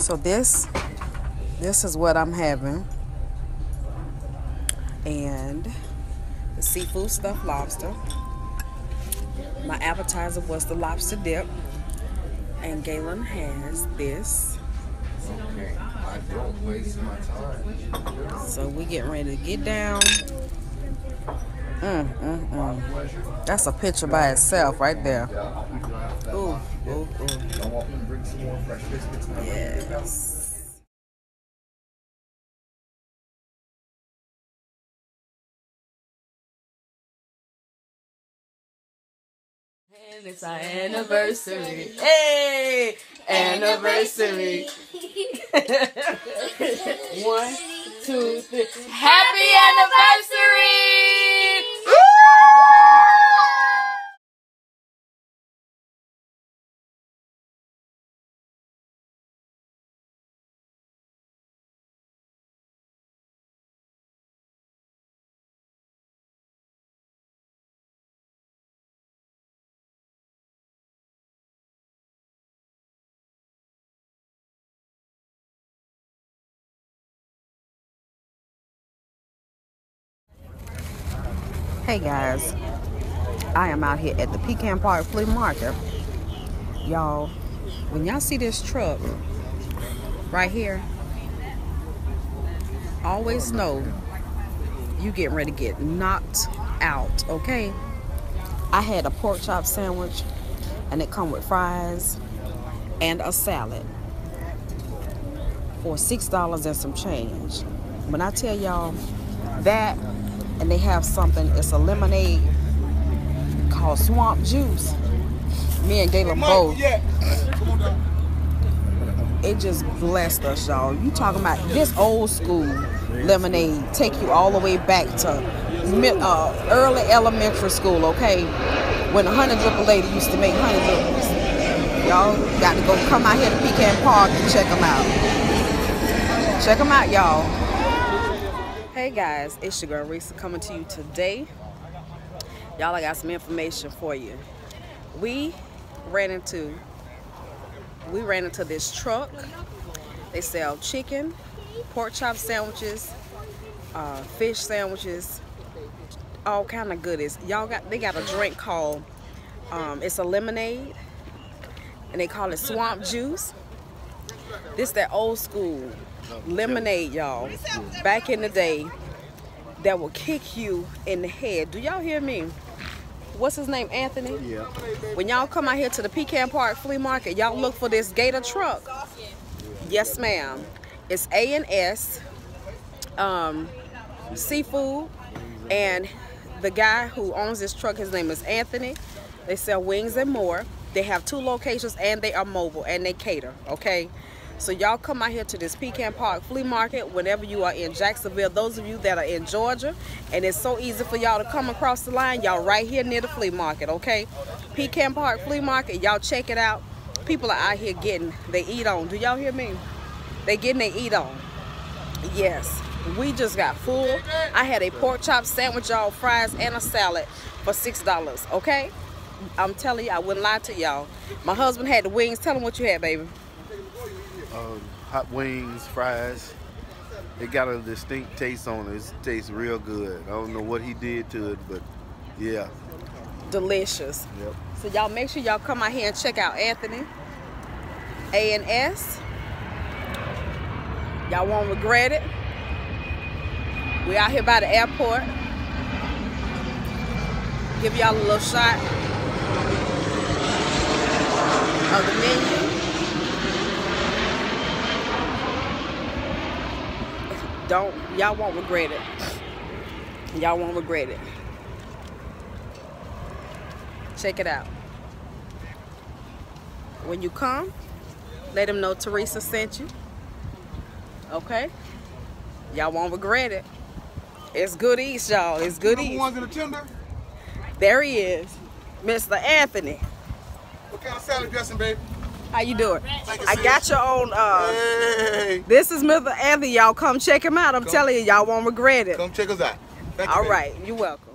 So this, this is what I'm having. And the seafood stuffed lobster. My appetizer was the lobster dip. And Galen has this. Okay. So we getting ready to get down. Mm, mm, mm. That's a picture by itself right there. Ooh, ooh, ooh. I want them to bring some more fresh biscuits. and I'm gonna get them. Yes. And it's our anniversary. Hey! Anniversary. One, two, three. Happy anniversary! Hey guys, I am out here at the Pecan Park Flea Market. Y'all, when y'all see this truck right here, always know you getting ready to get knocked out, okay? I had a pork chop sandwich and it come with fries and a salad for six dollars and some change. When I tell y'all that and they have something, it's a lemonade called swamp juice. Me and Galen both. It just blessed us, y'all. You talking about this old school lemonade take you all the way back to uh, early elementary school, okay? When the honey dripper lady used to make honey drippers. Y'all got to go come out here to Pecan Park and check them out. Check them out, y'all. Hey guys, it's your girl Resa coming to you today. Y'all, I got some information for you. We ran into we ran into this truck. They sell chicken, pork chop sandwiches, uh, fish sandwiches, all kind of goodies. Y'all got they got a drink called um, it's a lemonade, and they call it swamp juice. This that old school lemonade, y'all. Back in the day, that will kick you in the head. Do y'all hear me? What's his name? Anthony. Yeah. When y'all come out here to the Pecan Park Flea Market, y'all look for this Gator truck. Yes, ma'am. It's A and S um, seafood, and the guy who owns this truck, his name is Anthony. They sell wings and more. They have two locations, and they are mobile, and they cater. Okay. So y'all come out here to this Pecan Park Flea Market whenever you are in Jacksonville. Those of you that are in Georgia, and it's so easy for y'all to come across the line, y'all right here near the flea market, okay? Pecan Park Flea Market, y'all check it out. People are out here getting, they eat on. Do y'all hear me? They getting they eat on. Yes, we just got full. I had a pork chop sandwich, y'all, fries, and a salad for $6, okay? I'm telling you, I wouldn't lie to y'all. My husband had the wings. Tell him what you had, baby. Um, hot wings, fries. It got a distinct taste on it. It tastes real good. I don't know what he did to it, but yeah. Delicious. Yep. So y'all make sure y'all come out here and check out Anthony. A and S. Y'all won't regret it. We out here by the airport. Give y'all a little shot of the menu. Don't y'all won't regret it. Y'all won't regret it. Check it out. When you come, let them know Teresa sent you. Okay? Y'all won't regret it. It's good eats, y'all. It's good eats. ones in the tender. There he is. Mr. Anthony. What kind of salad dressing, baby? How you doing? I got your own uh Hey, this is Mr. Anthony. Y'all come check him out. I'm Come. telling you, y'all won't regret it. come check us out. Thank All baby. right, you're welcome.